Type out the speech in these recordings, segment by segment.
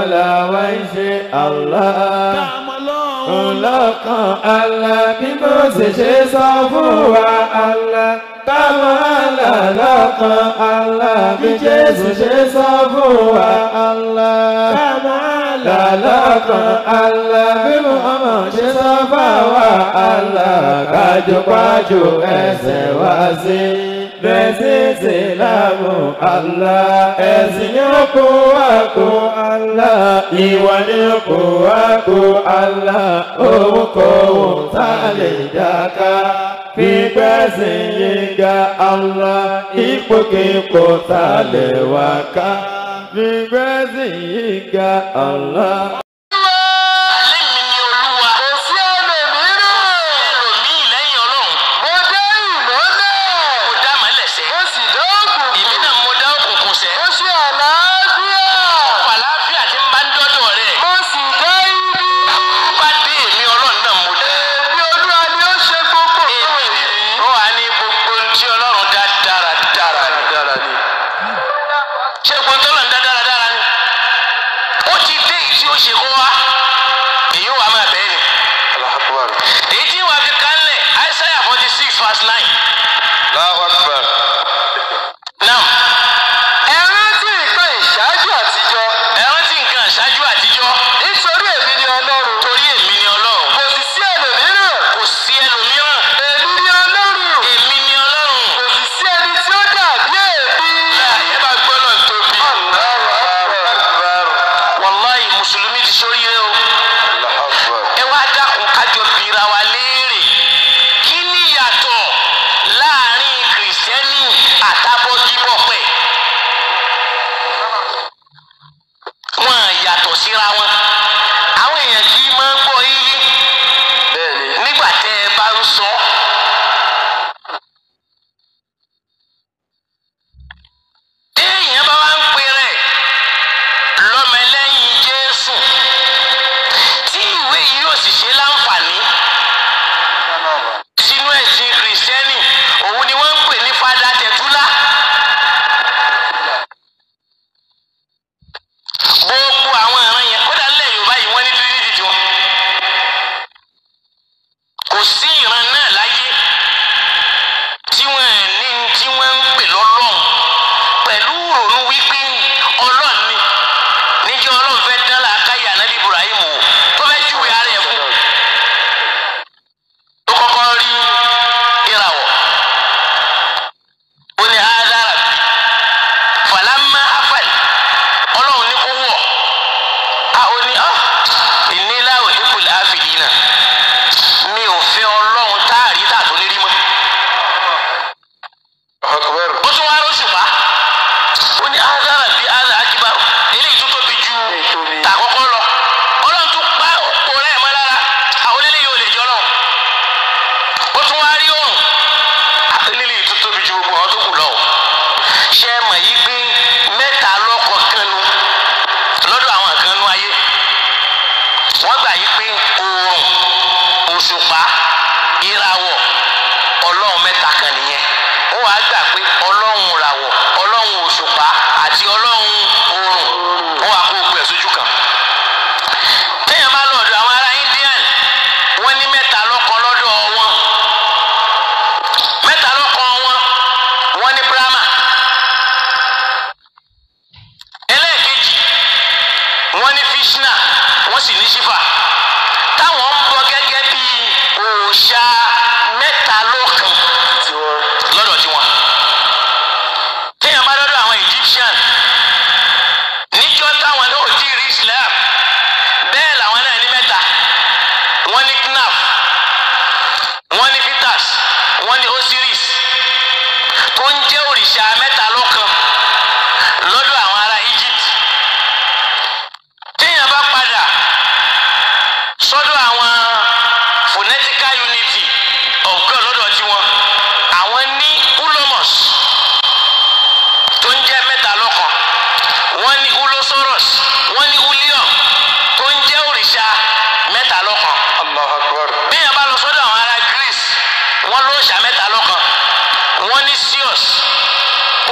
ọlọ́wọ́ ṣe Allah. Ọlọ́kan Allah bí mo sì ṣe sọ fún wa Allah. Táwọn alọ́kan Allah bí Jésù ṣe sọ fún wa Allah. Táwọn alọ́kan Allah bí Mùhàmmá ṣe sọ fún wa Allah. Kájọpájọ ẹsẹ̀ wá sí i lẹ́sìn ìsìlámù Allah ẹ̀sìn yóò kó wá kó Allah ìwà ni yóò kó wá kó Allah òun kò wọ́n tá a lè dáká fígbẹ́sìn yínká Allah ipòkèpò tá a lè wá ká fígbẹ́sìn yínká Allah. last night.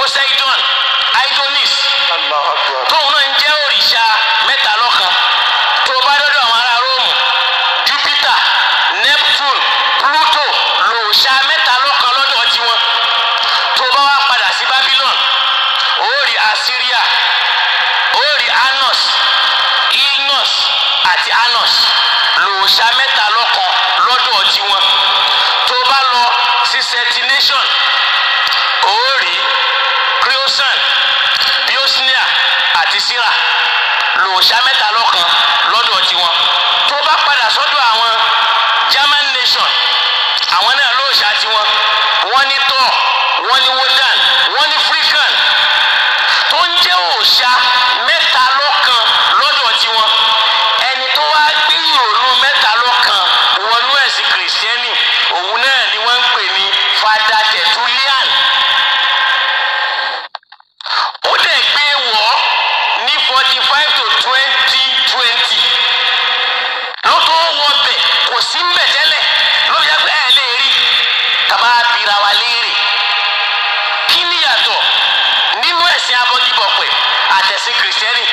was they òòṣà mẹ́ta lọ́kan lọ́dọ̀ tiwọn tó bá padà sọ́dọ̀ àwọn German nation àwọn náà lóòṣà tiwọn wọ́n ní tọ́ wọ́n ní wọ́n àtẹ̀sí kìrìsìtẹ́nì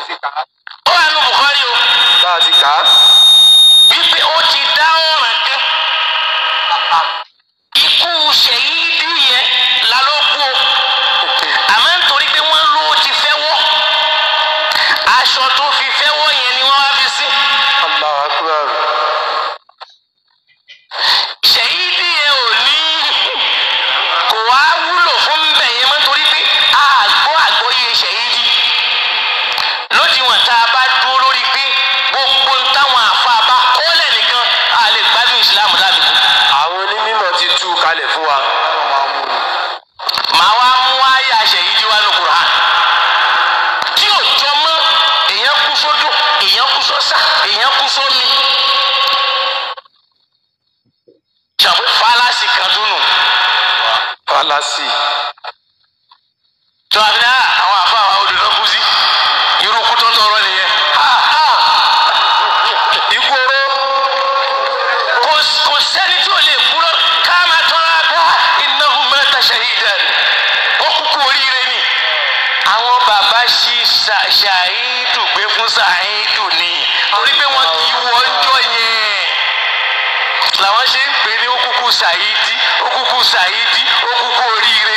base, tá? ṣàìdù gbé fún ṣàìdù ni torí pé wọ́n kì í wọ ọjọ́ yẹn làwọn ṣe ń pè ní òkùnkùn ṣàìdì òkùnkùn ṣàìdì òkùnkùn oríire.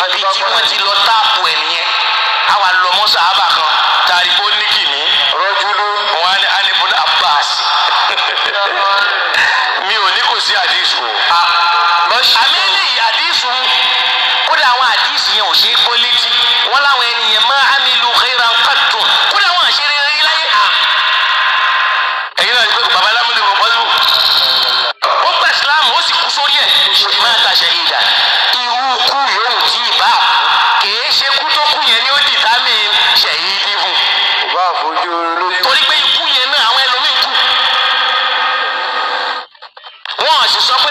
ibi tí wọ́n ti lọ táàpù ẹ̀ nìyẹn àwa lọ mọ́ sàábà wọ́n ṣiṣọ́ pé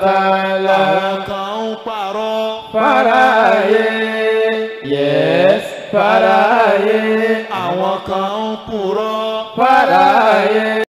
Bye.